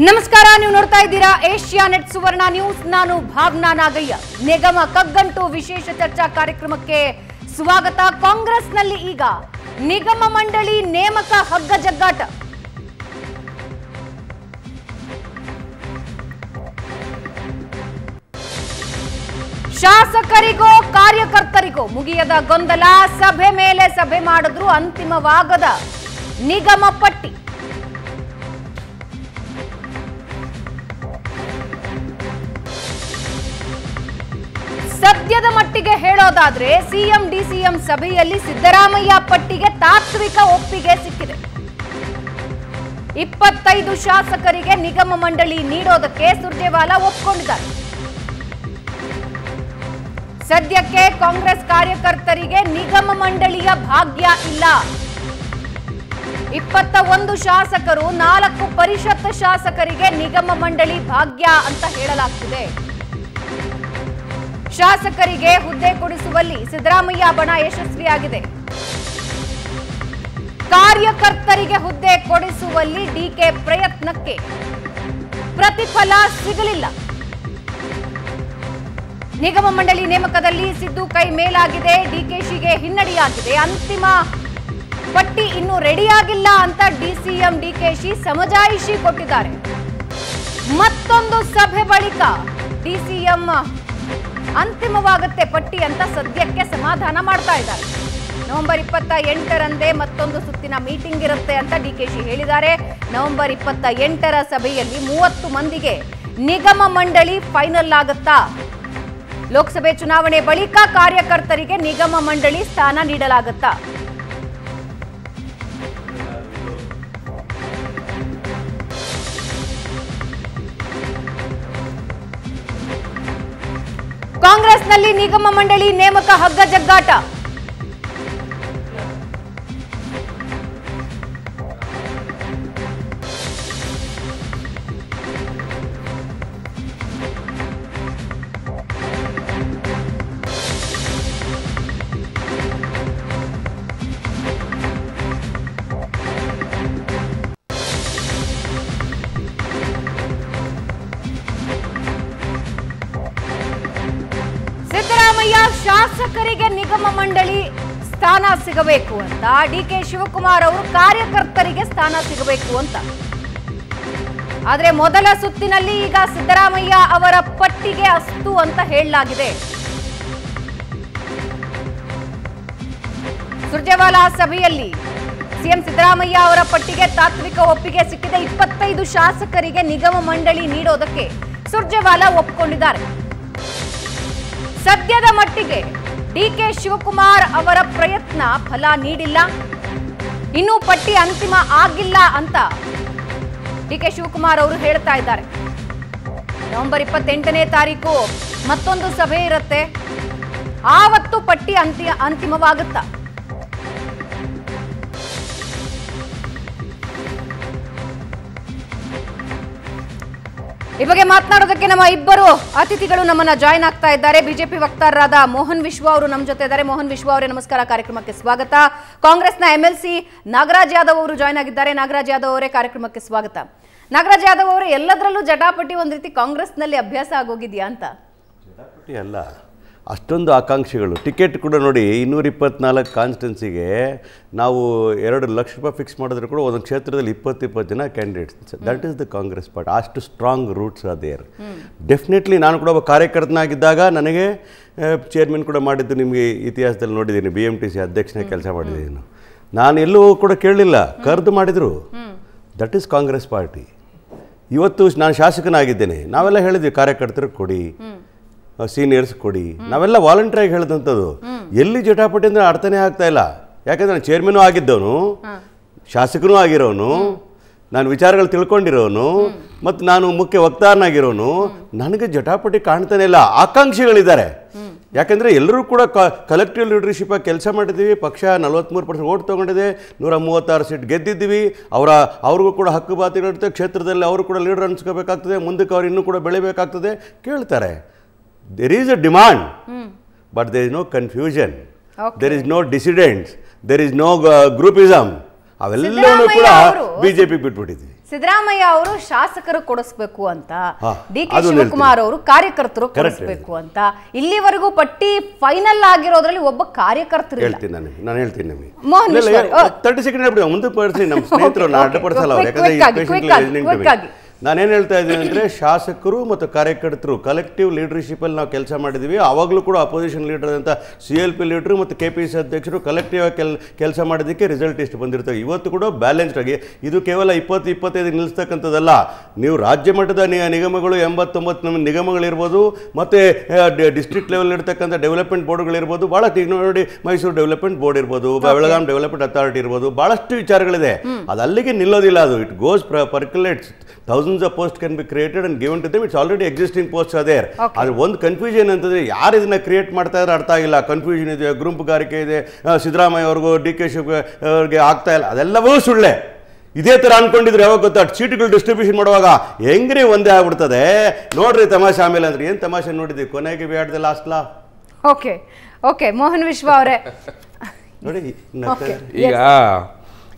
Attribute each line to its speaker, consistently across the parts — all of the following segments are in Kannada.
Speaker 1: ನಮಸ್ಕಾರ, ನೀವು ನೋಡ್ತಾ ಇದ್ದೀರಾ ಏಷ್ಯಾ ನೆಟ್ ಸುವರ್ಣ ನ್ಯೂಸ್. ನಾನು ಭಾವನಾ ನಾಗಯ್ಯ. ನಿಗಮ ಕಗ್ಗಂಟು ವಿಶೇಷ ಚರ್ಚಾ ಕಾರ್ಯಕ್ರಮಕ್ಕೆ ಸ್ವಾಗತ. ಕಾಂಗ್ರೆಸ್ನಲ್ಲಿ ಈಗ ನಿಗಮ ಮಂಡಳಿ ನೇಮಕ ಹಗ್ಗ ಜಗ್ಗಾಟ. ಶಾಸಕರಿಗೋ, ಕಾರ್ಯಕರ್ತರಿಗೋ ಮುಗಿಯದ ಗೊಂದಲ. ಸಭೆ ಮೇಲೆ ಸಭೆ ಮಾಡಿದ್ರು ಅಂತಿಮವಾಗದ ನಿಗಮ ಪಟ್ಟಿ. ಮಟ್ಟಿಗೆ ಹೇಳೋದಾದ್ರೆ, ಸಿಎಂ, ಡಿಸಿಎಂ ಸಭೆಯಲ್ಲಿ ಸಿದ್ದರಾಮಯ್ಯ ಪಟ್ಟಿಗೆ ತಾತ್ವಿಕ ಒಪ್ಪಿಗೆ ಸಿಕ್ಕಿದೆ. ಇಪ್ಪತ್ತೈದು ಶಾಸಕರಿಗೆ ನಿಗಮ ಮಂಡಳಿ ನೀಡೋದಕ್ಕೆ ಸುರ್ಜೇವಾಲಾ ಒಪ್ಪಿಕೊಂಡಿದ್ದಾರೆ ಸದ್ಯಕ್ಕೆ ಕಾಂಗ್ರೆಸ್ ಕಾರ್ಯಕರ್ತರಿಗೆ ನಿಗಮ ಮಂಡಳಿಯ ಭಾಗ್ಯ ಇಲ್ಲ. ಇಪ್ಪತ್ತ ಒಂದು ಶಾಸಕರು ನಾಲ್ಕು ಪರಿಷತ್ ಶಾಸಕರಿಗೆ ನಿಗಮ ಮಂಡಳಿ ಭಾಗ್ಯ ಅಂತ ಹೇಳಲಾಗ್ತಿದೆ. ಶಾಸಕರಿಗೆ ಹುದ್ದೆ ಕೊಡಿಸುವಲ್ಲಿ ಸಿದ್ದರಾಮಯ್ಯ ಬಣ ಯಶಸ್ವಿಯಾಗಿದೆ. ಕಾರ್ಯಕರ್ತರಿಗೆ ಹುದ್ದೆ ಕೊಡಿಸುವಲ್ಲಿ ಡಿಕೆ ಪ್ರಯತ್ನಕ್ಕೆ ಪ್ರತಿಫಲ ಸಿಗಲಿಲ್ಲ. ನಿಗಮ ಮಂಡಳಿ ನೇಮಕದಲ್ಲಿ ಸಿದ್ದು ಕೈ ಮೇಲಾಗಿದೆ. ಡಿಕೆಶಿಗೆ ಹಿನ್ನಡೆಯಾಗಿದೆ. ಅಂತಿಮ ಪಟ್ಟಿ ಇನ್ನೂ ರೆಡಿಯಾಗಿಲ್ಲ ಅಂತ ಡಿಸಿಎಂ ಡಿಕೆಶಿ ಸಮಜಾಯಿಷಿ ಕೊಟ್ಟಿದ್ದಾರೆ. ಮತ್ತೊಂದು ಸಭೆ ಬಳಿಕ ಡಿಸಿಎಂ ಅಂತಿಮವಾಗುತ್ತೆ ಪಟ್ಟಿ ಅಂತ ಸದ್ಯಕ್ಕೆ ಸಮಾಧಾನ ಮಾಡ್ತಾ ಇದ್ದಾರೆ. ನವೆಂಬರ್ ಇಪ್ಪತ್ತ ಎಂಟರಂದೇ ಮತ್ತೊಂದು ಸುತ್ತಿನ ಮೀಟಿಂಗ್ ಇರುತ್ತೆ ಅಂತ ಡಿ ಕೆ ಶಿ ಹೇಳಿದ್ದಾರೆ. ನವೆಂಬರ್ ಇಪ್ಪತ್ತ ಎಂಟರ ಸಭೆಯಲ್ಲಿ ಮೂವತ್ತು ಮಂದಿಗೆ ನಿಗಮ ಮಂಡಳಿ ಫೈನಲ್ ಆಗುತ್ತಾ? ಲೋಕಸಭೆ ಚುನಾವಣೆ ಬಳಿಕ ಕಾರ್ಯಕರ್ತರಿಗೆ ನಿಗಮ ಮಂಡಳಿ ಸ್ಥಾನ ನೀಡಲಾಗುತ್ತಾ? ಕಾಂಗ್ರೆಸ್ನಲ್ಲಿ ನಿಗಮ ಮಂಡಳಿ ನೇಮಕ ಹಗ್ಗ ಶಾಸಕರಿಗೆ ನಿಗಮ ಮಂಡಳಿ ಸ್ಥಾನ ಸಿಗಬೇಕು ಅಂತ ಡಿ ಕೆ ಶಿವಕುಮಾರ್ ಅವರು ಕಾರ್ಯಕರ್ತರಿಗೆ ಸ್ಥಾನ ಸಿಗಬೇಕು ಅಂತ. ಆದ್ರೆ ಮೊದಲ ಸುತ್ತಿನಲ್ಲಿ ಈಗ ಸಿದ್ದರಾಮಯ್ಯ ಅವರ ಪಟ್ಟಿಗೆ ಅಸ್ತು ಅಂತ ಹೇಳಲಾಗಿದೆ. ಸುರ್ಜೇವಾಲಾ ಸಭೆಯಲ್ಲಿ ಸಿಎಂ ಸಿದ್ದರಾಮಯ್ಯ ಅವರ ಪಟ್ಟಿಗೆ ತಾತ್ವಿಕ ಒಪ್ಪಿಗೆ ಸಿಕ್ಕಿದೆ. ಇಪ್ಪತ್ತೈದು ಶಾಸಕರಿಗೆ ನಿಗಮ ಮಂಡಳಿ ನೀಡೋದಕ್ಕೆ ಸುರ್ಜೇವಾಲಾ ಒಪ್ಪಿಕೊಂಡಿದ್ದಾರೆ ಸದ್ಯದ ಮಟ್ಟಿಗೆ ಡಿ ಕೆ ಶಿವಕುಮಾರ್ ಅವರ ಪ್ರಯತ್ನ ಫಲ ನೀಡಿಲ್ಲ. ಇನ್ನೂ ಪಟ್ಟಿ ಅಂತಿಮ ಆಗಿಲ್ಲ ಅಂತ ಡಿ ಕೆ ಶಿವಕುಮಾರ್ ಅವರು ಹೇಳ್ತಾ ಇದ್ದಾರೆ. ನವೆಂಬರ್ ಇಪ್ಪತ್ತೆಂಟನೇ ತಾರೀಕು ಮತ್ತೊಂದು ಸಭೆ ಇರುತ್ತೆ. ಆವತ್ತು ಪಟ್ಟಿ ಅಂತಿ ಅಂತಿಮವಾಗುತ್ತಾ? ಈ ಬಗ್ಗೆ ಮಾತನಾಡೋದಕ್ಕೆ ನಮ್ಮ ಇಬ್ಬರು ಅತಿಥಿಗಳು ನಮ್ಮನ್ನ ಜಾಯ್ನ್ ಆಗ್ತಾ ಇದ್ದಾರೆ. ಬಿಜೆಪಿ ವಕ್ತಾರರಾದ ಮೋಹನ್ ವಿಶ್ವ ಅವರು ನಮ್ಮ ಜೊತೆ ಇದ್ದಾರೆ. ಮೋಹನ್ ವಿಶ್ವ ಅವರೇ, ನಮಸ್ಕಾರ. ಕಾರ್ಯಕ್ರಮಕ್ಕೆ ಸ್ವಾಗತ. ಕಾಂಗ್ರೆಸ್ನ ಎಂಎಲ್ಸಿ ನಾಗರಾಜ್ ಯಾದವ್ ಅವರು ಜಾಯ್ನ್ ಆಗಿದ್ದಾರೆ. ನಾಗರಾಜ್ ಯಾದವ್ ಅವರೇ, ಕಾರ್ಯಕ್ರಮಕ್ಕೆ ಸ್ವಾಗತ. ನಾಗರಾಜ್ ಯಾದವ್ ಅವರು, ಎಲ್ಲದರಲ್ಲೂ ಜಟಾಪಟಿ ಒಂದು ರೀತಿ ಕಾಂಗ್ರೆಸ್ನಲ್ಲಿ ಅಭ್ಯಾಸ ಆಗೋಗಿದೆಯಾ ಅಂತ?
Speaker 2: ಜಟಾಪಟಿ ಅಲ್ಲ. ಅಷ್ಟೊಂದು ಆಕಾಂಕ್ಷಿಗಳು. ಟಿಕೆಟ್ ಕೂಡ ನೋಡಿ ಇನ್ನೂರ ಇಪ್ಪತ್ನಾಲ್ಕು ಕಾನ್ಸ್ಟೆನ್ಸಿಗೆ ನಾವು ಎರಡು ಲಕ್ಷ ರೂಪಾಯಿ ಫಿಕ್ಸ್ ಮಾಡಿದ್ರು ಕೂಡ ಒಂದೊಂದು ಕ್ಷೇತ್ರದಲ್ಲಿ ಇಪ್ಪತ್ತು ಇಪ್ಪತ್ತು ಜನ candidates that is the Congress party ಅಷ್ಟು ಸ್ಟ್ರಾಂಗ್ ರೂಟ್ಸ್ ಅದೇರ್ ಡೆಫಿನೆಟ್ಲಿ ನಾನು ಕೂಡ ಒಬ್ಬ ಕಾರ್ಯಕರ್ತನಾಗಿದ್ದಾಗ ನನಗೆ ಚೇರ್ಮನ್ ಕೂಡ ಮಾಡಿದ್ದು ನಿಮಗೆ ಇತಿಹಾಸದಲ್ಲಿ ನೋಡಿದ್ದೀನಿ. ಬಿ ಎಂ ಟಿ ಸಿ ಅಧ್ಯಕ್ಷನೇ ಕೆಲಸ ಮಾಡಿದ್ದೀನಿ. ನಾನು ಎಲ್ಲೂ ಕೂಡ ಕೇಳಲಿಲ್ಲ. ಕರೆದು ಮಾಡಿದರು. ದಟ್ ಈಸ್ ಕಾಂಗ್ರೆಸ್ ಪಾರ್ಟಿ ಇವತ್ತು ನಾನು ಶಾಸಕನಾಗಿದ್ದೇನೆ. ನಾವೆಲ್ಲ ಹೇಳಿದ್ವಿ ಕಾರ್ಯಕರ್ತರು ಕೊಡಿ. ಸೀನಿಯರ್ಸ್ ಕೊಡಿ ನಾವೆಲ್ಲ ವಾಲಂಟಿಯರಾಗಿ ಹೇಳಿದಂಥದ್ದು. ಎಲ್ಲಿ ಜಟಾಪಟಿ ಅಂದ್ರೆ ಅರ್ಥನೇ ಆಗ್ತಾ ಇಲ್ಲ. ಯಾಕಂದ್ರೆ ನಾನು ಚೇರ್ಮನು ಆಗಿದ್ದವನು ಶಾಸಕನೂ ಆಗಿರೋನು ನಾನು ವಿಚಾರಗಳು ತಿಳ್ಕೊಂಡಿರೋನು ಮತ್ತು ನಾನು ಮುಖ್ಯ ವಕ್ತಾರನಾಗಿರೋನು ನನಗೆ ಜಟಾಪಟಿ ಕಾಣ್ತಾನೆ ಇಲ್ಲ. ಆಕಾಂಕ್ಷಿಗಳಿದ್ದಾರೆ. ಯಾಕಂದರೆ ಎಲ್ಲರೂ ಕೂಡ ಕಲೆಕ್ಟಿವ್ ಲೀಡರ್ಶಿಪ್ಪಾಗಿ ಕೆಲಸ ಮಾಡಿದ್ದೀವಿ. ಪಕ್ಷ ನಲ್ವತ್ತ್ಮೂರು ಪರ್ಸೆಂಟ್ ಓಟ್ ತೊಗೊಂಡಿದೆ. ನೂರ ಮೂವತ್ತಾರು ಸೀಟ್ ಗೆದ್ದಿದ್ದೀವಿ. ಅವರ ಅವ್ರಿಗೂ ಕೂಡ ಹಕ್ಕು ಬಾತಿಗಳಿರುತ್ತೆ ಕ್ಷೇತ್ರದಲ್ಲಿ ಅವರು ಕೂಡ ಲೀಡರ್ ಅನ್ಸ್ಕೋಬೇಕಾಗ್ತದೆ. ಮುಂದಕ್ಕೆ ಅವ್ರು ಇನ್ನೂ ಕೂಡ ಬೆಳಿಬೇಕಾಗ್ತದೆ. ಕೇಳ್ತಾರೆ. There is demand, demand but there is no confusion
Speaker 1: Okay.
Speaker 2: There no no There there is no groupism ಅವೆಲ್ಲವೂ ಕೂಡ ಬಿಜೆಪಿ ಬಿಟ್ಬಿಟ್ಟಿದ್ವಿ
Speaker 1: ಸಿದ್ದರಾಮಯ್ಯ ಅವರು ಶಾಸಕರು ಕೊಡಿಸ್ಬೇಕು ಅಂತ ಡಿ ಕೆ ಶಿವಕುಮಾರ್ ಅವರು ಕಾರ್ಯಕರ್ತರು ಕೊಡಿಸ್ಬೇಕು ಅಂತ. ಇಲ್ಲಿವರೆಗೂ ಪಟ್ಟಿ ಫೈನಲ್ ಆಗಿರೋದ್ರಲ್ಲಿ ಒಬ್ಬ ಕಾರ್ಯಕರ್ತರು
Speaker 2: ಹೇಳ್ತೀನಿ ನಾನು ನಾನು ಹೇಳ್ತೀನಿ ನಿಮಗೆ.
Speaker 1: ಮೋಹನ್
Speaker 2: ತರ್ಟಿ ಸೆಕೆಂಡ್ ಮುಂದೆ ಪಡಿಸಿ ನಮ್ಮ ಸ್ನೇಹಿತರು ಅಡ್ಡಪಡಿಸಲ್ಲ ಯಾಕಂದ್ರೆ ನಾನೇನು ಹೇಳ್ತಾ ಇದ್ದೀನಿ ಅಂದರೆ ಶಾಸಕರು ಮತ್ತು ಕಾರ್ಯಕರ್ತರು ಕಲೆಕ್ಟಿವ್ ಲೀಡರ್ಶಿಪ್ಪಲ್ಲಿ ನಾವು ಕೆಲಸ ಮಾಡಿದ್ದೀವಿ ಆವಾಗಲೂ ಕೂಡ ಅಪೋಸಿಷನ್ ಲೀಡರ್ ಅಂತ ಸಿ ಎಲ್ ಪಿ ಲೀಡ್ರು ಮತ್ತು ಕೆ ಪಿ ಸಿ ಅಧ್ಯಕ್ಷರು ಕಲೆಕ್ಟಿವ್ ಆಗಿ ಕೆಲ್ ಕೆಲಸ ಮಾಡೋದಕ್ಕೆ ರಿಸಲ್ಟ್ ಇಷ್ಟು ಬಂದಿರ್ತವೆ. ಇವತ್ತು ಕೂಡ ಬ್ಯಾಲೆನ್ಸ್ಡ್ ಆಗಿ ಇದು ಕೇವಲ ಇಪ್ಪತ್ತು ಇಪ್ಪತ್ತೈದು ನಿಲ್ಲಿಸ್ತಕ್ಕಂಥದ್ದಲ್ಲ ನೀವು ರಾಜ್ಯ ಮಟ್ಟದ ನಿಗಮಗಳು ಎಂಬತ್ತೊಂಬತ್ತು ನಮ್ಮ ನಿಗಮಗಳಿರ್ಬೋದು ಮತ್ತು ಡಿಸ್ಟ್ರಿಕ್ಟ್ ಲೆವೆಲ್ ಇರ್ತಕ್ಕಂಥ ಡೆವಲಪ್ಮೆಂಟ್ ಬೋರ್ಡ್ಗಳಿರ್ಬೋದು ಭಾಳ ನೋಡಿ ಮೈಸೂರು ಡೆವಲಪ್ಮೆಂಟ್ ಬೋರ್ಡ್ ಇರ್ಬೋದು ಬೆಳಗಾಂ ಡೆವಲಪ್ಮೆಂಟ್ ಅಥಾರಿಟಿ ಇರ್ಬೋದು. ಭಾಳಷ್ಟು ವಿಚಾರಗಳಿದೆ. ಅದು ಅಲ್ಲಿಗೆ ನಿಲ್ಲೋದಿಲ್ಲ ಅದು. It goes percolates thousands of post can be created and given to them it's already existing post ಅದೇ
Speaker 1: Okay.
Speaker 2: ಅದು ಒಂದು ಕನ್ಫ್ಯೂಷನ್ ಅಂತಂದರೆ ಯಾರು ಇದನ್ನ ಕ್ರಿಯೇಟ್ ಮಾಡ್ತಾ ಇದ್ರೆ ಅರ್ಥ ಆಗಿಲ್ಲ. ಕನ್ಫ್ಯೂಷನ್ ಇದೆ ಗುಂಪುಗಾರಿಕೆ ಇದೆ ಸಿದ್ದರಾಮಯ್ಯ ಅವ್ರಿಗೂ ಡಿ ಕೆ ಶಿವ ಅವ್ರಿಗೆ ಆಗ್ತಾ ಇಲ್ಲ. ಅದೆಲ್ಲವೂ ಸುಳ್ಳೆ. ಇದೇ ಥರ ಅನ್ಕೊಂಡಿದ್ರು ಯಾವಾಗ ಗೊತ್ತಾ? ಚೀಟಿಗಳು ಡಿಸ್ಟ್ರಿಬ್ಯೂಷನ್ ಮಾಡುವಾಗ ಹೆಂಗ್ರಿ ಒಂದೇ ಆಗ್ಬಿಡ್ತದೆ? ನೋಡ್ರಿ ತಮಾಷೆ ಆಮೇಲೆ ಅಂದ್ರೆ ಏನು ತಮಾಷೆ ನೋಡಿದ್ವಿ? ಕೊನೆಗೆ ಬ್ಯಾಡ್ದೆ ಲಾಸ್ಟ್ ಲಾ
Speaker 1: ಓಕೆ ಓಕೆ ಮೋಹನ್ ವಿಶ್ವ ಅವರೇ.
Speaker 2: ನೋಡಿ.
Speaker 3: ಈಗ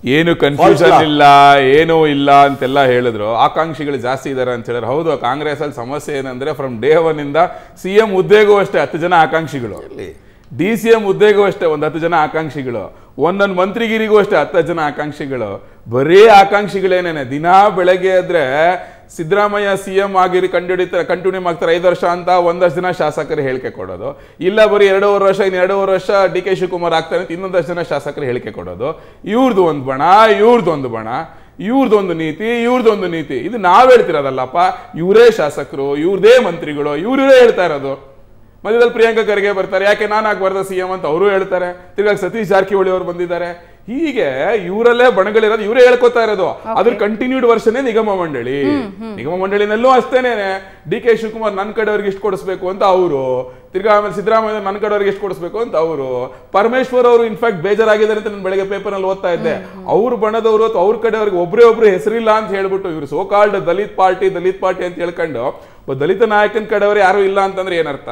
Speaker 3: ಏನು ಕನ್ಫ್ಯೂಷನ್. ಇಲ್ಲ ಏನೂ ಇಲ್ಲ ಅಂತೆಲ್ಲ ಹೇಳಿದ್ರು. ಆಕಾಂಕ್ಷಿಗಳು ಜಾಸ್ತಿ ಇದ್ದಾರೆ ಅಂತ ಹೇಳಿದ್ರು. ಹೌದು ಕಾಂಗ್ರೆಸ್ ಅಲ್ಲಿ ಸಮಸ್ಯೆ ಏನಂದ್ರೆ ಫ್ರಮ್ ಡೇ ಒನ್ ಇಂದ ಸಿ ಎಂ ಹುದ್ದೆಗೂ ಅಷ್ಟೇ ಹತ್ತು ಜನ ಆಕಾಂಕ್ಷಿಗಳು. ಡಿ ಸಿ ಎಂ ಹುದ್ದೆಗೂ ಅಷ್ಟೇ ಒಂದು ಹತ್ತು ಜನ ಆಕಾಂಕ್ಷಿಗಳು. ಒಂದೊಂದು ಮಂತ್ರಿಗಿರಿಗೂ ಅಷ್ಟೇ ಹತ್ತು ಜನ ಆಕಾಂಕ್ಷಿಗಳು. ಬರೀ ಆಕಾಂಕ್ಷಿಗಳೇನೇನೆ? ದಿನಾ ಬೆಳಗ್ಗೆ ಆದ್ರೆ ಸಿದ್ದರಾಮಯ್ಯ ಸಿ ಎಂ ಆಗಿರಿ ಕಂಡುಹಿಡಿತಾರೆ ಕಂಟಿನ್ಯೂ ಮಾಡ್ತಾರೆ ಐದು ವರ್ಷ ಅಂತ ಒಂದಷ್ಟು ಜನ ಶಾಸಕರು ಹೇಳಿಕೆ ಕೊಡೋದು. ಇಲ್ಲ ಬರೀ ಎರಡೂವರೆ ವರ್ಷ, ಇನ್ನು ಎರಡೂವರೆ ವರ್ಷ ಡಿ ಕೆ ಶಿವಕುಮಾರ್ ಆಗ್ತಾರೆ ಅಂತ ಇನ್ನೊಂದಷ್ಟು ಜನ ಶಾಸಕರು ಹೇಳಿಕೆ ಕೊಡೋದು. ಇವ್ರದ್ದು ಒಂದು ಬಣ ಇವ್ರದ್ದು ಒಂದು ಬಣ ಇವ್ರದೊಂದು ನೀತಿ ಇವ್ರದೊಂದು ನೀತಿ. ಇದು ನಾವು ಹೇಳ್ತಿರೋದಲ್ಲಪ್ಪ. ಇವರೇ ಶಾಸಕರು, ಇವ್ರದೇ ಮಂತ್ರಿಗಳು, ಇವ್ರೇ ಹೇಳ್ತಾ ಇರೋದು. ಮಧ್ಯದಲ್ಲಿ ಪ್ರಿಯಾಂಕಾ ಖರ್ಗೆ ಬರ್ತಾರೆ. ಯಾಕೆ ನಾನು ಆಗ್ಬಾರ್ದ ಸಿ ಎಂ ಅಂತ ಅವರು ಹೇಳ್ತಾರೆ. ತಿರ್ಗಾ ಸತೀಶ್ ಜಾರಕಿಹೊಳಿ ಅವರು ಬಂದಿದ್ದಾರೆ. ಹೀಗೆ ಇವರಲ್ಲೇ ಬಣಗಳಿರೋದು ಇವರೇ ಹೇಳ್ಕೊತಾ ಇರೋದು. ಅದ್ರ ಕಂಟಿನ್ಯೂಡ್ ವರ್ಷನೇ ನಿಗಮ ಮಂಡಳಿ. ನಿಗಮ ಮಂಡಳಿನಲ್ಲೂ ಅಷ್ಟೇನೆ. ಡಿ ಕೆ ಶಿವಕುಮಾರ್ ನನ್ನ ಕಡೆಯವ್ರಿಗೆ ಇಷ್ಟು ಕೊಡಿಸ್ಬೇಕು ಅಂತ ಅವರು ತಿರ್ಗಾ ಆಮೇಲೆ ಸಿದ್ದರಾಮಯ್ಯ ನನ್ನ ಕಡೆಯವ್ರಿಗೆ ಎಷ್ಟು ಕೊಡಿಸ್ಬೇಕು ಅಂತ ಅವರು ಪರಮೇಶ್ವರ್ ಅವರು ಇನ್ಫ್ಯಾಕ್ಟ್ ಬೇಜಾರಾಗಿದ್ದಾರೆ ಅಂತ ನಾನು ಬೆಳಗ್ಗೆ ಪೇಪರ್ ಅಲ್ಲಿ ಓದ್ತಾ ಇದ್ದೆ. ಅವ್ರ ಬಣದವರು ಅಥವಾ ಅವ್ರ ಕಡೆಯವ್ರಿಗೆ ಒಬ್ಬರೇ ಒಬ್ರು ಹೆಸರಿಲ್ಲ ಅಂತ ಹೇಳ್ಬಿಟ್ಟು ಇವರು so called Dalit party Dalit party ಅಂತ ಹೇಳ್ಕೊಂಡು ದಲಿತ ನಾಯಕನ ಕಡೆಯವರು ಯಾರು ಇಲ್ಲ ಅಂತಂದ್ರೆ ಏನರ್ಥ?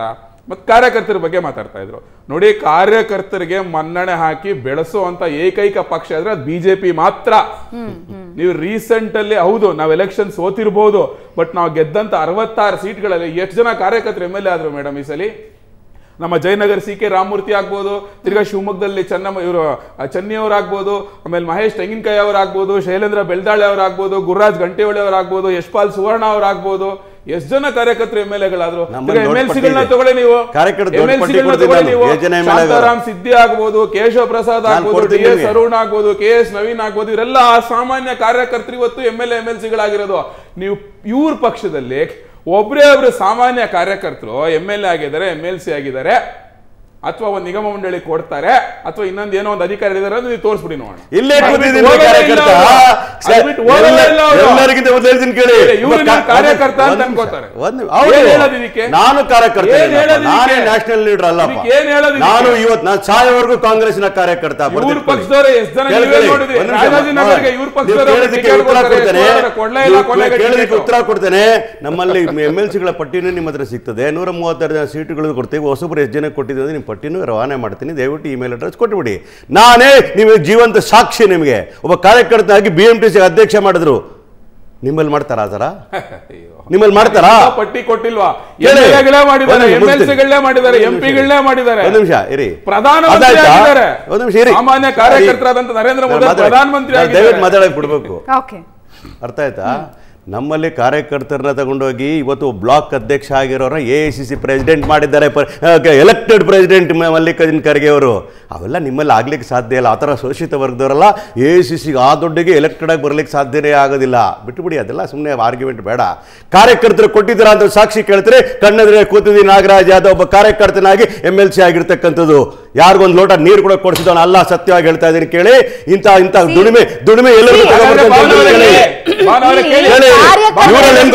Speaker 3: ಮತ್ತೆ ಕಾರ್ಯಕರ್ತರ ಬಗ್ಗೆ ಮಾತಾಡ್ತಾ ಇದ್ರು. ನೋಡಿ ಕಾರ್ಯಕರ್ತರಿಗೆ ಮನ್ನಣೆ ಹಾಕಿ ಬೆಳೆಸುವಂತ ಏಕೈಕ ಪಕ್ಷ ಅಂದ್ರೆ ಅದು ಬಿಜೆಪಿ ಮಾತ್ರ. ನೀವು ರೀಸೆಂಟ್ ಅಲ್ಲಿ ಹೌದು ನಾವು ಎಲೆಕ್ಷನ್ ಸೋತಿರ್ಬೋದು ಬಟ್ ನಾವು ಗೆದ್ದಂತ ಅರವತ್ತಾರು ಸೀಟ್ಗಳಲ್ಲಿ ಎಷ್ಟು ಜನ ಕಾರ್ಯಕರ್ತರು ಎಂ ಎಲ್ ಎ ಆದ್ರು ಮೇಡಮ್ ಈ ಸಲಿ? ನಮ್ಮ ಜಯನಗರ್ ಸಿ ಕೆ ರಾಮಮೂರ್ತಿ ಆಗ್ಬೋದು ತಿರ್ಗಾ ಶಿವಮೊಗ್ಗದಲ್ಲಿ ಚೆನ್ನಮ್ಮ ಇವರು ಚನ್ನಿ ಅವರಾಗ್ಬೋದು ಆಮೇಲೆ ಮಹೇಶ್ ತೆಂಗಿನಕಾಯಿ ಅವರಾಗ್ಬೋದು ಶೈಲೇಂದ್ರ ಬೆಳ್ದಾಳೆ ಅವರಾಗ್ಬೋದು ಗುರುರಾಜ್ ಗಂಟೆಹೊಳಿ ಅವರಾಗ್ಬೋದು ಯಶ್ಪಾಲ್ ಸುವರ್ಣ ಅವರಾಗ್ಬೋದು ಎಷ್ಟು ಜನ ಕಾರ್ಯಕರ್ತರು ಎಂ ಎಲ್ ಎಗಳಾದ್ರು?
Speaker 2: ಎಂ
Speaker 3: ಎಲ್ ಸಿಗಳನ್ನ. ತಗೊಳ್ಳಿ ನೀವು. ಎಂ ಎಲ್ ಸಿಗಳನ್ನ ತಗೊಳ್ಳಿ ನೀವು. ಶಾಂತಾರಾಮ್ ಸಿದ್ದಿ ಆಗ್ಬೋದು ಕೇಶವ ಪ್ರಸಾದ್ ಆಗ್ಬೋದು ಡಿ ಎಸ್ ಅರುಣ್ ಆಗ್ಬೋದು ಕೆ ಎಸ್ ನವೀನ್ ಆಗ್ಬೋದು ಇವರೆಲ್ಲ ಸಾಮಾನ್ಯ ಕಾರ್ಯಕರ್ತರು ಇವತ್ತು ಎಂ ಎಲ್ ಎಂ ಎಲ್ ಸಿಗಳಾಗಿರೋದು. ನೀವು ಇವ್ರ ಪಕ್ಷದಲ್ಲಿ ಒಬ್ರೇ ಒಬ್ರು ಸಾಮಾನ್ಯ ಕಾರ್ಯಕರ್ತರು ಎಂ ಎಲ್ ಎ ಆಗಿದ್ದಾರೆ ಎಂ ಎಲ್ ಸಿ ಆಗಿದ್ದಾರೆ ಅಥವಾ ಒಂದು ನಿಗಮ ಮಂಡಳಿ ಕೊಡ್ತಾರೆ ಅಥವಾ ಇನ್ನೊಂದು ಏನೋ ಒಂದು ಅಧಿಕಾರಿ ಇದಾರೆ ಅಂದ್ರೆ ನೀವು ತೋರಿಸ್ಬಿಡಿ ನೋಡೋಣ.
Speaker 2: ಇಲ್ಲೇ ಕಾರ್ಯಕರ್ತ. ಎಲ್ಲರಿಗಿಂತ ಮೊದಲು ಹೇಳ್ತೀನಿ ಕೇಳಿ.
Speaker 3: ಕಾರ್ಯಕರ್ತ ಅಂತ ಅನ್ಕೋತಾರೆ.
Speaker 2: ನಾನು ಕಾರ್ಯಕರ್ತ ನಾನೇ ನ್ಯಾಷನಲ್ ಲೀಡರ್
Speaker 3: ಇದಕ್ಕೆ?
Speaker 2: ನಾನು ಇವತ್ತು ನಾನು ಸಾಯವರೆಗೂ ಕಾಂಗ್ರೆಸ್ನ ಕಾರ್ಯಕರ್ತ
Speaker 3: ಇವ್ರ
Speaker 2: ಬರ್ದಿಟ್ಕೊಳ್ಳಿ.
Speaker 3: ಪಕ್ಷದವ್ರೆ ಎಷ್ಟು ಜನ
Speaker 2: ಕೇಳಿ,
Speaker 3: ನೋಡಿದ್ರಿ?
Speaker 2: ಒಂದು ನಿಮಿಷ.
Speaker 3: ರಾಜಾಜಿನಗರ್ಗೆ ಇವ್ರ
Speaker 2: ನೀವು
Speaker 3: ಪಕ್ಷದವ್ರು
Speaker 2: ಕೇಳಿದ್ದಕ್ಕೆ
Speaker 3: ಟಿಕೆಟ್
Speaker 2: ಉತ್ತರ ಕೊಡ್ತೇನೆ. ನಮ್ಮಲ್ಲಿ ಎಂ ಎಲ್ ಸಿಗಳ ಪಟ್ಟಿನೂ ನಿಮ್ಮ ಹತ್ರ ಸಿಗ್ತದೆ. ನೂರ ಮೂವತ್ತೆರಡು ಜನ ಸೀಟುಗಳು ಕೊಡ್ತೀವಿ. ಹೊಸಬ್ರು ಎಷ್ಟು ಜನ ಕೊಟ್ಟಿದ್ದೀವಿ ಅಂದ್ರೆ ನಿಮ್ಮ ಪಟ್ಟಿನೂ ರವಾನೆ ಮಾಡ್ತೀನಿ. ದಯವಿಟ್ಟು ಇಮೇಲ್ ಅಡ್ರೆಸ್ ಕೊಟ್ಟುಬಿಡಿ ನಾನೇ ನಿಮಗೆ ಜೀವಂತ ಸಾಕ್ಷಿ ನಿಮಗೆ. ಒಬ್ಬ ಕಾರ್ಯಕರ್ತನಾಗಿ ಬಿ ಎಂ ಟಿ ಸಿ ಅಧ್ಯಕ್ಷ ಮಾಡಿದ್ರು. ನಿಮ್ಮಲ್ಲಿ ಮಾಡ್ತಾರಾ ಸರ
Speaker 3: ಅಯ್ಯೋ.
Speaker 2: ನಿಮ್ಮಲ್ಲಿ ಮಾಡ್ತಾರಾ?
Speaker 3: ಪಟ್ಟಿ ಕೊಟ್ಟಿಲ್ವಾ? ಮಾಡಿದ್ದಾರೆ
Speaker 2: ಒಂದು
Speaker 3: ಎಂ ಎಲ್
Speaker 2: ಮುಗ್ದು.
Speaker 3: ಸಿಗಳೇ ಮಾಡಿದ್ದಾರೆ
Speaker 2: ಒಂದು ನಿಮಿಷ ಇರಿ.
Speaker 3: ಮಾಡಿದ್ದಾರೆ.
Speaker 2: ಒಂದು ನಿಮಿಷ ಇರಿ.
Speaker 3: ಪ್ರಧಾನಮಂತ್ರಿ
Speaker 2: ಒಂದು ನಿಮಿಷ ಇರಿ.
Speaker 3: ಸಾಮಾನ್ಯ ಕಾರ್ಯಕರ್ತರಾದಂತ ನರೇಂದ್ರ ಮೋದಿ. ಪ್ರಧಾನಮಂತ್ರಿ
Speaker 2: ದಯವಿಟ್ಟು ಮಾತಾಡಕ್ಕೆ ಬಿಡ್ಬೇಕು.
Speaker 1: ಓಕೆ.
Speaker 2: ಅರ್ಥ ಆಯ್ತಾ? ನಮ್ಮಲ್ಲಿ ಕಾರ್ಯಕರ್ತರನ್ನ ತಗೊಂಡೋಗಿ ಇವತ್ತು ಬ್ಲಾಕ್ ಅಧ್ಯಕ್ಷ ಆಗಿರೋರ A I C C president ಮಾಡಿದ್ದಾರೆ ಎಲೆಕ್ಟೆಡ್ ಪ್ರೆಸಿಡೆಂಟ್ ಮಲ್ಲಿಕಾರ್ಜುನ್ ಖರ್ಗೆ ಅವರು. ಅವೆಲ್ಲ ನಿಮ್ಮಲ್ಲಿ ಆಗ್ಲಿಕ್ಕೆ ಸಾಧ್ಯ ಇಲ್ಲ. ಆ ಥರ ಶೋಷಿತ ವರ್ಗದವರೆಲ್ಲ ಎ ಸಿ ಸಿಗೆ ಆ ದೊಡ್ಡಿಗೆ ಎಲೆಕ್ಟೆಡ್ ಆಗಿ ಬರಲಿಕ್ಕೆ ಸಾಧ್ಯನೇ ಆಗೋದಿಲ್ಲ. ಬಿಟ್ಟುಬಿಡಿ, ಅದೆಲ್ಲ ಸುಮ್ಮನೆ ಆರ್ಗ್ಯುಮೆಂಟ್ ಬೇಡ. ಕಾರ್ಯಕರ್ತರು ಕೊಟ್ಟಿದ್ದೀರ ಅಂತ ಸಾಕ್ಷಿ ಕೇಳ್ತಾರೆ. ಕಣ್ಣದ್ರೆ ಕೂತಿದ್ದೀನಿ ನಾಗರಾಜ್ ಯಾದವ್ ಒಬ್ಬ ಕಾರ್ಯಕರ್ತನಾಗಿ ಎಂ ಎಲ್ ಸಿ ಆಗಿರ್ತಕ್ಕಂಥದ್ದು. ಯಾರಿಗೊಂದು ಲೋಟ ನೀರು ಕೂಡ ಕೊಡಿಸಿದವನ ಅಲ್ಲ ಸತ್ಯವಾಗಿ ಹೇಳ್ತಾ ಇದ್ದೀನಿ ಕೇಳಿ. ಇಂತ ಇಂತ ದುಡಿಮೆ ದುಡಿಮೆ ಎಲ್ಲರಿಗೂ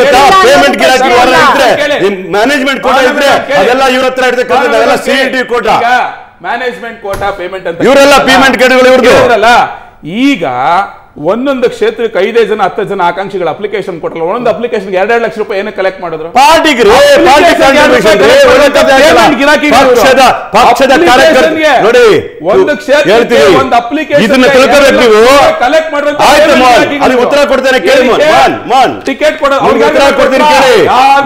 Speaker 2: ಗೊತ್ತಾ? ಪೇಮೆಂಟ್ ಇದ್ರೆ ಮ್ಯಾನೇಜ್ಮೆಂಟ್ ಕೋಟ ಇದ್ರೆ. ಅದೆಲ್ಲ ಇವ್ರ ಹತ್ರ C T quota
Speaker 3: management quota payment ಅಂತ
Speaker 2: ಇವರೆಲ್ಲ ಪೇಮೆಂಟ್ ಗಡಿಗಳು ಇವ್ರದ್ದು.
Speaker 3: ಈಗ ಒಂದೊಂದು ಕ್ಷೇತ್ರಕ್ಕೆ ಐದೈದು ಜನ ಹತ್ತು ಜನ ಆಕಾಂಕ್ಷಿಗಳ ಅಪ್ಲಿಕೇಶನ್ ಕೊಟ್ಟಲ್ಲ ಒಂದೊಂದು ಅಪ್ಲಿಕೇಶನ್ ಎರಡೆರಡು ಲಕ್ಷ ರೂಪಾಯಿ ಏನು ಕಲೆಕ್ಟ್ ಮಾಡಿದ್ರು?
Speaker 2: ನೋಡಿ
Speaker 3: ಒಂದು
Speaker 2: ಹೇಳ್ತೀವಿ
Speaker 3: ಒಂದು ಅಪ್ಲಿಕೇಶನ್
Speaker 2: ಕಲೆಕ್ಟ್ ಉತ್ತರ ಕೊಡ್ತೇನೆ ಕೇಳಿ ಮೋಹನ್
Speaker 3: ಟಿಕೆಟ್
Speaker 2: ಉತ್ತರ ಕೊಡ್ತೀನಿ ಕೇಳಿ.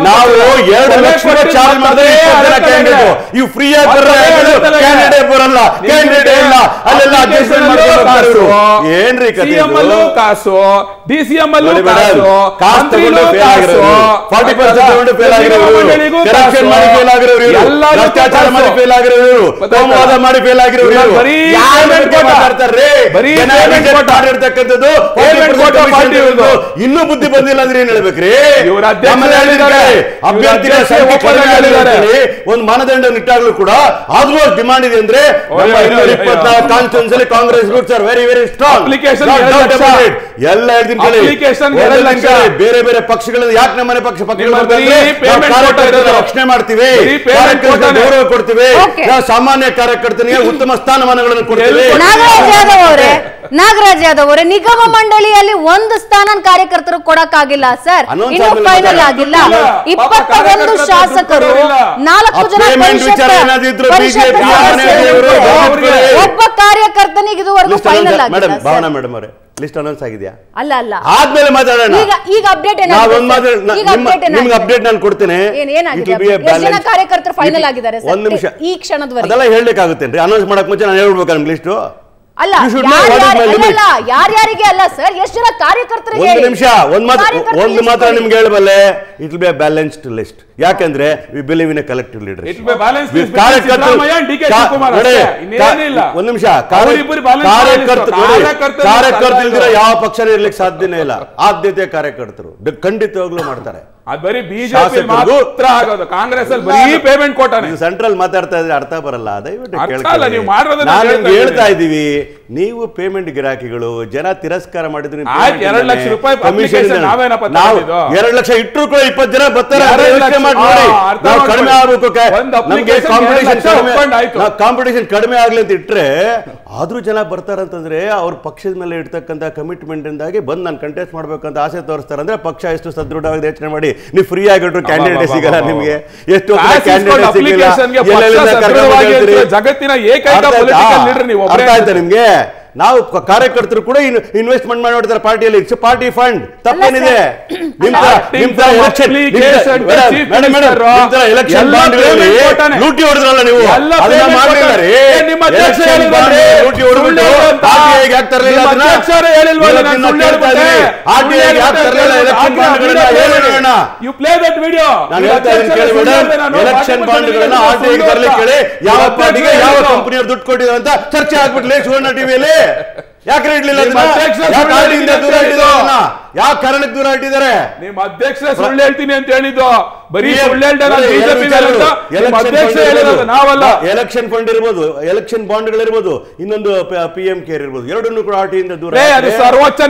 Speaker 2: ನಾವು ಎರಡು ಲಕ್ಷ ರೂಪಾಯಿ ಚಾರ್ಜ್ ಮಾಡಿದ್ರೆ ಇವು ಫ್ರೀ ಕ್ಯಾಂಡಿಡೇಟ್ ಬರಲ್ಲ. ಕ್ಯಾಂಡಿಡೇಟ್ ಇಲ್ಲ. ಅಲ್ಲೆಲ್ಲ. ಏನ್ರಿ ಕಥೆ?
Speaker 3: ಅಲ್ಲೂ ಕಾಸು ಡಿಸಿಎಂ ಅಲ್ಲೂ
Speaker 2: ಕಾಸು ಮೇಡಮ್,
Speaker 3: ಕಾಸು
Speaker 2: ಕಾಸು ತಗೊಂಡು fail ಆಗಿರೋರು, 40% ತಗೊಂಡು fail corruption ಮಾಡಿ ಫೇಲ್ ಆಗಿರೋರು ಭ್ರಷ್ಟಾಚಾರ ಮಾಡಿ ಫೇಲ್ ಆಗಿರೋರು. ಮಾಡಿರ್ತಕ್ಕಂಥದ್ದು
Speaker 3: Payment
Speaker 2: 40%
Speaker 3: ಕೊಟ್ಟ
Speaker 2: commission
Speaker 3: party ಇವ್ರದ್ದು.
Speaker 2: ಇವ್ರದ್ದು. ಇನ್ನೂ ಬುದ್ಧಿ ಬಂದಿಲ್ಲ ಅಂದ್ರೆ ಏನ್ ಹೇಳ್ಬೇಕ್ರಿ
Speaker 3: ಇವ್ರ.
Speaker 2: ಅಭ್ಯರ್ಥಿಗಳ ಒಂದು ಮಾನದಂಡ ಇಟ್ಟಾಗ್ಲೂ ಕೂಡ ಆಲ್ಮೋಸ್ಟ್ ಡಿಮಾಂಡ್ ಇದೆ ಅಂದ್ರೆ ಇಪ್ಪತ್ನಾಲ್ಕು constituency Congress groups are very very strong
Speaker 3: lakh.
Speaker 2: ಎಲ್ಲ ಹೇಳ್ತೀನಿ ಕೇಳಿ. ಬೇರೆ ಬೇರೆ ಪಕ್ಷಗಳಿಂದ ಯಾಕೆ ನಮ್ಮನೆ ಪಕ್ಷ. ರಕ್ಷಣೆ ಮಾಡ್ತೀವಿ. ಗೌರವ ಕೊಡ್ತೀವಿ. ನಾವು ಸಾಮಾನ್ಯ ಕಾರ್ಯಕರ್ತನಿಗೆ ಉತ್ತಮ ಸ್ಥಾನಮಾನಗಳನ್ನು ಕೊಡ್ತೀವಿ.
Speaker 1: ನಾಗರಾಜ್ ಯಾದವ್ ಅವರೇ ನಿಗಮ ಮಂಡಳಿಯಲ್ಲಿ ಒಂದು ಸ್ಥಾನ ಕಾರ್ಯಕರ್ತರು ಕೊಡಕ್ಕಾಗಿಲ್ಲ ಸರ್. ಇನ್ನು ಫೈನಲ್
Speaker 2: ಮಾತಾಡಿ.
Speaker 1: ಆಗಿಲ್ಲ.
Speaker 3: ಇಲ್ಲ.
Speaker 1: ಇಪ್ಪತ್ತ ಒಂದು ಶಾಸಕರು ನಾಲ್ಕು ಜನ ಒಬ್ಬ ಕಾರ್ಯಕರ್ತನಿಗೆ ಇದುವರೆಗೂ ಫೈನಲ್
Speaker 2: ಆಗಿದೆ
Speaker 1: ಆಗಿಲ್ಲ
Speaker 2: ಭಾವನಾ. ಮೇಡಮ್ ಅವರೇ ಲಿಸ್ಟ್ ಅನೌನ್ಸ್ ಆಗಿದೆಯಾ?
Speaker 1: ಅಲ್ಲ ಅಲ್ಲ.
Speaker 2: ಆದ್ಮೇಲೆ ಮಾತಾಡೋಣ.
Speaker 1: ಈಗ ಈಗ ಅಪ್ಡೇಟ್
Speaker 2: ನಾವು ನಾನು ಮಾತು ನ-
Speaker 1: ಈಗ
Speaker 2: ನಿಮ್ಗೆ ಅಪ್ಡೇಟ್ ನಾನು ಕೊಡ್ತೇನೆ.
Speaker 1: ಜನ ಕಾರ್ಯಕರ್ತರು
Speaker 2: ಫೈನಲ್
Speaker 1: ಆಗಿದ್ದಾರೆ ಸರ್?
Speaker 2: ಒಂದ್ ನಿಮಿಷ.
Speaker 1: ಈ ಕ್ಷಣದವರೆಗೆ.
Speaker 2: ಅದೆಲ್ಲ ಹೇಳ್ಲಿಕ್ಕಾಗುತ್ತೇನ್ರಿ ಅನೌನ್ಸ್ ಮಾಡಕ್ ಮುಂಚೆ ನಾನು ಹೇಳ್ಬೇಕಾ ನಿಮ್ಗೆ ಲಿಸ್ಟು
Speaker 1: ಅಲ್ಲ ಯಾರ್ಯಾರಿಗೆ ಅಲ್ಲ ಸರ್ ಎಷ್ಟು ಜನ ಕಾರ್ಯಕರ್ತರಿಗೆ
Speaker 2: ಒಂದು ನಿಮಿಷ ಒಂದ್ ಮಾತ್ರ. ನಿಮ್ಗೆ ಹೇಳಬಲ್ಲೆ ಇಟ್ ಬಿ ಬ್ಯಾಲೆನ್ಸ್ಡ್ ಲಿಸ್ಟ್ ಯಾಕಂದ್ರೆ we believe in a collective leader ಒಂದ್ ನಿಮಿಷ.
Speaker 3: ಕಾರ್ಯಕರ್ತರು
Speaker 2: ಇಲ್ದಿರ ಯಾವ ಪಕ್ಷ ಇರ್ಲಿಕ್ಕೆ ಸಾಧ್ಯನೇ ಇಲ್ಲ. ಆದ್ಯತೆ ಕಾರ್ಯಕರ್ತರು. ಖಂಡಿತವಾಗ್ಲೂ ಮಾಡ್ತಾರೆ.
Speaker 3: ಕಾಂಗ್ರೆಸ್ ಅಲ್ಲಿ ಬರೀ ಪೇಮೆಂಟ್ ಕೊಟ್ಟಾನೆ.
Speaker 2: ನೀವು ಸೆಂಟ್ರಲ್ ಮಾತಾಡ್ತಾ ಇದ್ರೆ ಅರ್ಥ ಬರಲ್ಲ. ದಯವಿಟ್ಟು
Speaker 3: ಹೇಳ್ತಾ
Speaker 2: ಇದೀವಿ ನೀವು ಪೇಮೆಂಟ್ ಗಿರಾಕಿಗಳು ಜನ ತಿರಸ್ಕಾರ ಮಾಡಿದ್ರು
Speaker 3: ಎರಡು ಲಕ್ಷ ರೂಪಾಯಿ
Speaker 2: ನಾವು ಎರಡು ಲಕ್ಷ ಇಟ್ಟರು ಕೂಡ ಇಪ್ಪತ್ತು ಜನ ಬರ್ತಾರೆ. ಕಡಿಮೆ ಆಗ್ಬೇಕು ನಮ್ಗೆ ಕಾಂಪಿಟೇಷನ್ ಕಡಿಮೆ
Speaker 3: ಒಪ್ಕೊಂಡಾಯ್ತು.
Speaker 2: ಕಾಂಪಿಟೇಷನ್ ಕಡಿಮೆ ಆಗ್ಲಿ ಅಂತ ಇಟ್ರೆ ಆದ್ರೂ ಜನ ಬರ್ತಾರಂತಂದ್ರೆ ಅವ್ರ ಪಕ್ಷದ ಮೇಲೆ ಇರ್ತಕ್ಕಂಥ ಕಮಿಟ್ಮೆಂಟ್ ಇಂದಾಗಿ ಬಂದು ನಾನು ಕಂಟೆಸ್ಟ್ ಮಾಡ್ಬೇಕಂತ ಆಸೆ ತೋರಿಸ್ತಾರೆ. ಅಂದ್ರೆ ಪಕ್ಷ ಎಷ್ಟು ಸದೃಢವಾಗಿ ಯೋಚನೆ ಮಾಡಿ. ನೀವು ಫ್ರೀ ಆಗಿಟ್ರು ಕ್ಯಾಂಡಿಡೇಟ್ ಸಿಗಲ್ಲ ನಿಮಗೆ. ಎಷ್ಟು ಕ್ಯಾಂಡಿಡೇಟ್ ಸಿಗಲ್ಲ
Speaker 3: ಜಗತ್ತಿನ ಏಕೈಕ? ನೀವು
Speaker 2: ಅರ್ಥ ಆಯ್ತಾ ನಿಮ್ಗೆ? ನಾವು ಕಾರ್ಯಕರ್ತರು ಕೂಡ ಇನ್ವೆಸ್ಟ್ಮೆಂಟ್ ಮಾಡಿ ನೋಡಿದ್ರೆ ಪಾರ್ಟಿಯಲ್ಲಿ. ಪಾರ್ಟಿ ಫಂಡ್ ತಪ್ಪೇನಿದೆ. ಲೂಟಿ ಹೊಡೆದ್ರಲ್ಲ ನೀವು? ಲೂಟಿ ಹೊಡೆದ್ಬಿಟ್ಟು ಬಾಂಡ್ಗಳನ್ನ ನಾನು ಹೇಳ್ತಾ ಇದ್ದೀನಿ ಕೇಳಿ ಮೇಡಮ್. ಎಲೆಕ್ಷನ್ ಬಾಂಡ್ಗಳನ್ನ ತರಲಿಕ್ಕೆ ಕೇಳಿ ಯಾವ ಪಾರ್ಟಿಗೆ ಯಾವ. ಕಂಪನಿಯವ್ರು ದುಡ್ಡು ಕೊಟ್ಟಿದ್ರು ಅಂತ ಚರ್ಚೆ ಆಗ್ಬಿಟ್ಲಿ ಸುವರ್ಣ ಟಿವಿಯಲ್ಲಿ ಯಾಕೆ ಇಡ್ಲಿಲ್ಲ ಯಾವ ಕಾರಣಕ್ಕೆ ದೂರ ಇಟ್ಟಿದ್ದಾರೆ
Speaker 3: ನಿಮ್ಮ ಅಧ್ಯಕ್ಷ ಸುಳ್ಳು ಹೇಳ್ತೀನಿ ಅಂತ ಹೇಳಿದ್ದು. ಬರೀ ಸುಳ್ಳು. ನಾವಲ್ಲ.
Speaker 2: ಎಲೆಕ್ಷನ್ ಫಂಡ್ ಇರ್ಬೋದು ಎಲೆಕ್ಷನ್ ಬಾಂಡ್ಗಳಿರ್ಬೋದು ಇನ್ನೊಂದು ಪಿ ಎಂ ಕೇರ್ ಇರ್ಬೋದು. ಎರಡನ್ನೂ ಕೂಡ ಆರ್ಟಿಯಿಂದ ದೂರ
Speaker 3: ಸರ್ವೋಚ್ಚ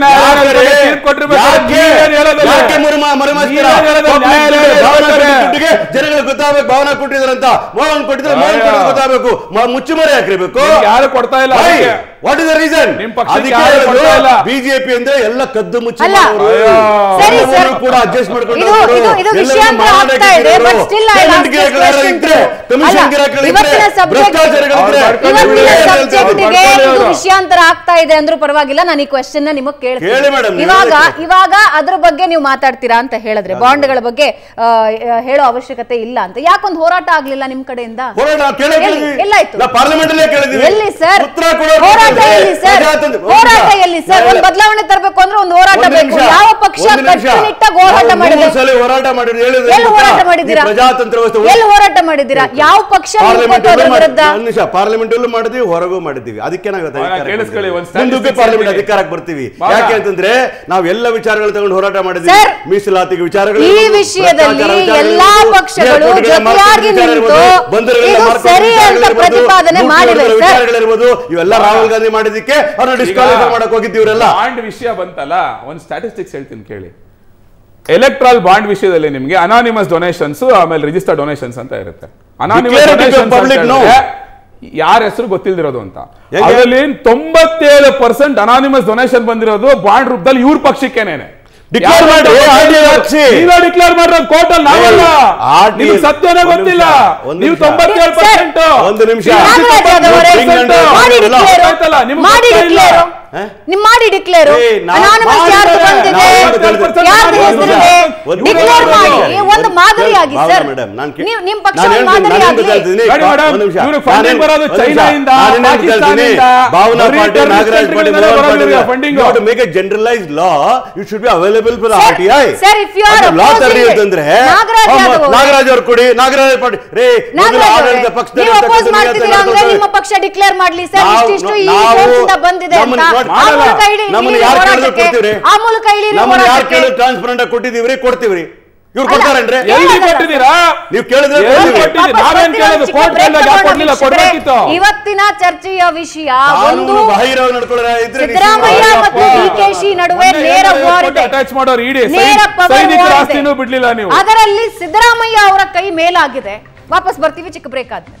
Speaker 2: ಜನಗಳಿಗೆ ಗೊತ್ತಾಗಬೇಕು ಭಾವನಾ ಕೊಟ್ಟಿದ್ರಂತ ಮೋಹನ್ ಕೊಟ್ಟಿದ್ರೆ ಮೋಹನ್ ಗೊತ್ತಾಗಬೇಕು. ಮುಚ್ಚುಮರೆ ಹಾಕಿರ್ಬೇಕು.
Speaker 3: ಯಾರು ಕೊಡ್ತಾ ಇಲ್ಲ
Speaker 2: ವಾಟ್ ಇಸ್ ದ ರೀಸನ್
Speaker 3: ನಿಮ್ ಪಕ್ಷಕ್ಕೆ ಯಾರು ಕೊಡ್ತಾ ಇಲ್ಲ.
Speaker 2: ಬಿಜೆಪಿ ಅಂದ್ರೆ ಎಲ್ಲ ಕದ್ದು ಮುಚ್ಚಿ.
Speaker 1: ಸರಿ, ಸರ್.
Speaker 2: ಕೂಡ ಅಡ್ಜಸ್ಟ್ ಮಾಡ್ಕೊಂಡು
Speaker 1: ಇದು-. ಇದು- ವಿಷಯಾಂತರ ಆಗ್ತಾ ಇದೆ,
Speaker 2: but
Speaker 1: but still I
Speaker 2: Payment
Speaker 1: ask this
Speaker 2: ಗಿರಾಕಿಗಳು
Speaker 1: ಇವತ್ತಿನ
Speaker 3: ಅವ್ರು
Speaker 1: ಇವತ್ತಿನ
Speaker 3: ಇವ್ರು ಹೇಳ್ತಾರೆ,
Speaker 1: ಇದು. ವಿಷಯಾಂತರ ಆಗ್ತಾ ಇದೆ ಅಂದ್ರೂ ಪರವಾಗಿಲ್ಲ ನಾನು ಈ ಕ್ವೆಶ್ಚನ್ ನಿಮಗೆ
Speaker 2: ಕೇಳಿ
Speaker 1: ಕೇಳ್ತೀನಿ ಇವಾಗ ಇವಾಗ ಅದ್ರ ಬಗ್ಗೆ ನೀವು ಮಾತಾಡ್ತೀರಾ ಅಂತ ಹೇಳಿದ್ರೆ ಬಾಂಡ್ಗಳ ಬಗ್ಗೆ ಆ, ಹೇಳೋ ಅವಶ್ಯಕತೆ ಇಲ್ಲ ಅಂತ ಯಾಕೊಂದು ಹೋರಾಟ ಆಗ್ಲಿಲ್ಲ ನಿಮ್ ಕಡೆಯಿಂದ. ಎಲ್ಲಾಯ್ತು? ಎಲ್ಲಿ ಸರ್ ಹೋರಾಟ ಎಲ್ಲಿ ಸರ್ ಹೋರಾಟ ಎಲ್ಲಿ ಸರ್. ಒಂದು ಬದಲಾವಣೆ ತರಬೇಕು ಅಂದ್ರೆ ಒಂದು ಹೋರಾಟ ಬೇಕು. ಯಾವ ಪಕ್ಷ. ಕಟ್ಟುನಿಟ್ಟಾಗಿ ಹೋರಾಟ
Speaker 2: ನಾವು
Speaker 1: ಮಾಡಿದೆ?
Speaker 2: ಸಲ ಹೋರಾಟ ಮಾಡಿದ್ರೆ. ಹೇಳಿದ್ರೆ
Speaker 1: ಎಲ್ಲಿ ಹೋರಾಟ ಮಾಡಿದ್ದೀರಾ?
Speaker 2: ಪ್ರಜಾತಂತ್ರ ವ್ಯವಸ್ಥೆ
Speaker 1: ಎಲ್ಲಿ ಹೋರಾಟ ಮಾಡಿದ್ದೀರಾ? ಯಾವ ಪಕ್ಷ
Speaker 2: ನಿಮಿಷ ಪಾರ್ಲಿಮೆಂಟ್ ಅಲ್ಲೂ ಮಾಡಿದ್ವಿ ಹೊರಗೂ ಮಾಡಿದ್ವಿ ಅದಕ್ಕೆ ಮುಂದಕ್ಕೆ ಪಾರ್ಲಿಮೆಂಟ್ ಅಧಿಕಾರಕ್ಕೆ ಬರ್ತೀವಿ. ಯಾಕೆ ಅಂತಂದ್ರೆ ನಾವು ಎಲ್ಲ ವಿಚಾರಗಳು ತಗೊಂಡು ಹೋರಾಟ ಮಾಡಿದ್ವಿ
Speaker 1: ಮೀಸಲಾತಿ
Speaker 2: ಮೀಸಲಾತಿಗೆ ವಿಚಾರಗಳು
Speaker 1: ಈ
Speaker 2: ಇರ್ಬೋದು,
Speaker 1: ವಿಷಯದಲ್ಲಿ ಎಲ್ಲಾ ಪಕ್ಷಗಳು ಜೊತೆಯಾಗಿ ನಿಂತು ಸರಿ ಅಂತ ಪ್ರತಿಪಾದನೆ ಮಾಡಿವೆ.
Speaker 2: ವಿಚಾರಗಳಿರ್ಬೋದು ಇವೆಲ್ಲ ರಾಹುಲ್ ಗಾಂಧಿ ಮಾಡಿದ್ದಕ್ಕೆ ಅವ್ರನ್ನ ಡಿಸ್ಕ್ವಾಲಿಫೈ ಮಾಡಕ್ ಹೋಗಿದ್ದೀವ್ರೆಲ್ಲ
Speaker 3: ಆಂಡ್ ವಿಷಯ ಬಂತಲ್ಲ ಒಂದು ಸ್ಟಾಟಿಸ್ಟಿಕ್ಸ್ ಹೇಳ್ತೀನಿ ಕೇಳಿ. ಎಲೆಕ್ಟ್ರಾಲ್ ಬಾಂಡ್ ವಿಷಯದಲ್ಲಿ ನಿಮಗೆ ಅನಾನಿಮಸ್ ಡೊನೇಷನ್ಸ್ ಆಮೇಲೆ ರಿಜಿಸ್ಟರ್ ಡೊನೇಷನ್ಸ್ ಅಂತ ಇರುತ್ತೆ. ಅನಾನಿಮಸ್. ಯಾರ ಹೆಸರು ಗೊತ್ತಿಲ್ದಿರೋದು ಅಂತ. ಅದರಲ್ಲಿ ತೊಂಬತ್ತೇಳು ಪರ್ಸೆಂಟ್ ಅನಾನಿಮಸ್ ಡೊನೇಷನ್ ಬಂದಿರೋದು ಬಾಂಡ್ ರೂಪದಲ್ಲಿ ಇವ್ರ ಪಕ್ಷಕ್ಕೇನೇನೆ. ಡಿಕ್ಲೇರ್ ಡಿಕ್ಲೇರ್ ಮಾಡಿರೋ ಕೋರ್ಟಲ್ ನಾವಲ್ಲ.
Speaker 2: RDA
Speaker 3: ನಿಮ್ಗೆ ಸತ್ಯನೇ
Speaker 2: ಒಂದು
Speaker 3: ಗೊತ್ತಿಲ್ಲ. ನೀವು. ತೊಂಬತ್ತೇಳು ಪರ್ಸೆಂಟ್
Speaker 2: ಒಂದು ನಿಮಿಷ.
Speaker 1: ಅವರೇ, ಮಾಡಿ ಡಿಕ್ಲೇರ್ ಅನಾನಮಸ್ ಯಾರ್ದು ಬಂದಿದೆ. ಯಾರ್ದು ಹೆಸರಿದೆ? ಡಿಕ್ಲೇರ್ ಮಾಡಿ. ಒಂದು ಮಾದರಿಯಾಗಿ ಸರ್. ನೀವು ನಿಮ್ ಪಕ್ಷ
Speaker 3: ಮಾದರಿಯಾಗಿ
Speaker 2: Bhavana Patil, Nagaraj Patil, should be available for the
Speaker 1: Sir,
Speaker 2: RTI.
Speaker 1: sir, if you are
Speaker 2: ಅದು law
Speaker 1: opposing
Speaker 2: ತರ್ರಿ
Speaker 1: it,
Speaker 2: ಅಂತಂದ್ರೆ
Speaker 1: ನಾಗರಾಜ್ ಅವರೇ.
Speaker 2: ನಾಗರಾಜ್ ಅವ್ರು ಕೊಡಿ ನಾಗರಾಜ್ ಪಾಟೀಲ್. ರೇ ಆಡಳಿತ ಪಕ್ಷದಲ್ಲಿ
Speaker 1: ನಿಮ್ಮ ಪಕ್ಷ ಡಿಕ್ಲೇರ್ ಮಾಡ್ಲಿ ಸರ್ ಇಷ್ಟಿಷ್ಟು ಈ ಬಂದಿದೆ ಅಂತ ಆ ಮೂಲಕ ಆ
Speaker 2: ಟ್ರಾನ್ಸ್ಪರೆಂಟ್ ಕೊಟ್ಟಿದೀವ್ರಿ ಕೊಡ್ತೀವ್ರಿ. ಇವ್ರು ಕೊಡ್ತಾರೇನ್ರಿ?
Speaker 3: ಎಲ್ಲಿ ಕೊಟ್ಟಿದ್ದೀರಾ?
Speaker 2: ನೀವು ಕೇಳಿದ್ರೆ
Speaker 3: ನಾವೇನ್? ಕೋರ್ಟ್ ಯಾಕೆ ಕೊಡ್ಲಿಲ್ಲ? ಕೊಡ್ಬೇಕಿತ್ತು.
Speaker 1: ಇವತ್ತಿನ ಚರ್ಚೆಯ ವಿಷಯ ಒಂದು
Speaker 2: ಕಾನೂನು ಬಾಹಿರವಾಗಿ ನಡ್ಕೊಳ್ಳೋ ಇದ್ರೆ
Speaker 1: ಸಿದ್ದರಾಮಯ್ಯ ಮತ್ತು ಡಿ ಕೆ ಶಿ ನಡುವೆ ನೇರ ವಾರ್ ಇದೆ
Speaker 3: ಅಟ್ಯಾಚ್ ಮಾಡೋರು ಇಡಿ.
Speaker 1: ನೇರ ಪವರ್
Speaker 3: ಸೈನಿಕರ ಆಸ್ತಿನೂ ಬಿಡ್ಲಿಲ್ಲ ನೀವು.
Speaker 1: ಅದರಲ್ಲಿ ಸಿದ್ದರಾಮಯ್ಯ ಅವರ ಕೈ ಮೇಲಾಗಿದೆ. ವಾಪಸ್ ಬರ್ತೀವಿ ಚಿಕ್ಕ ಬ್ರೇಕ್ ಆದ್ಮೇಲೆ.